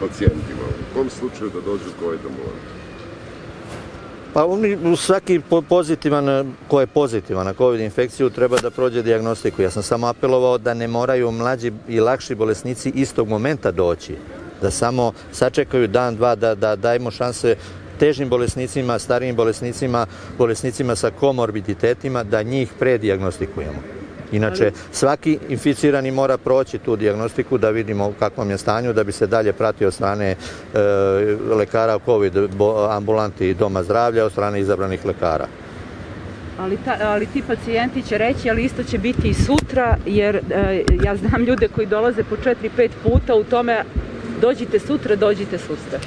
pacijentima? U kom slučaju da dođu COVID ambulantu? Pa oni, svaki pozitivan, ko je pozitivan na COVID infekciju treba da prođe diagnostiku. Ja sam samo apelovao da ne moraju mlađi i lakši bolesnici istog momenta doći. Da samo sačekaju dan, dva, da, da dajemo šanse težim bolesnicima, starijim bolesnicima, bolesnicima sa komorbiditetima, da njih prediagnostikujemo. Inače, svaki inficirani mora proći tu diagnostiku da vidimo u kakvom je stanju, da bi se dalje pratio od strane e, lekara COVID ambulanti i doma zdravlja, od strane izabranih lekara. Ali, ali ti pacijenti će reći, ali isto će biti i sutra, jer e, ja znam ljude koji dolaze po 4-5 puta u tome dođite sutra, dođite sutra.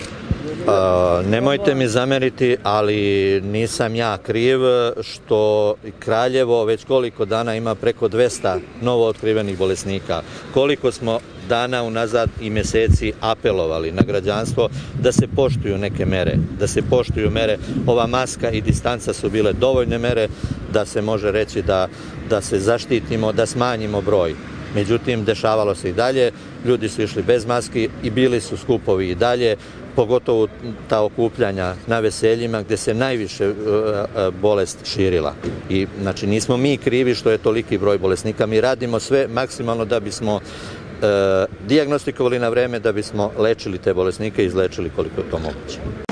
Nemojte mi zameriti, ali nisam ja kriv što Kraljevo već koliko dana ima preko 200 novo otkrivenih bolesnika. Koliko smo dana unazad i mjeseci apelovali na građanstvo da se poštuju neke mere, da se poštuju mere. Ova maska i distanca su bile dovoljne mere da se može reći da, da se zaštitimo, da smanjimo broj. Međutim, dešavalo se i dalje, ljudi su išli bez maski i bili su skupovi i dalje, pogotovo ta okupljanja na veseljima gdje se najviše e, e, bolest širila. I znači nismo mi krivi što je toliki broj bolesnika, mi radimo sve maksimalno da bismo e, dijagnostikovali na vreme, da bismo lečili te bolesnike i izlečili koliko je to moguće.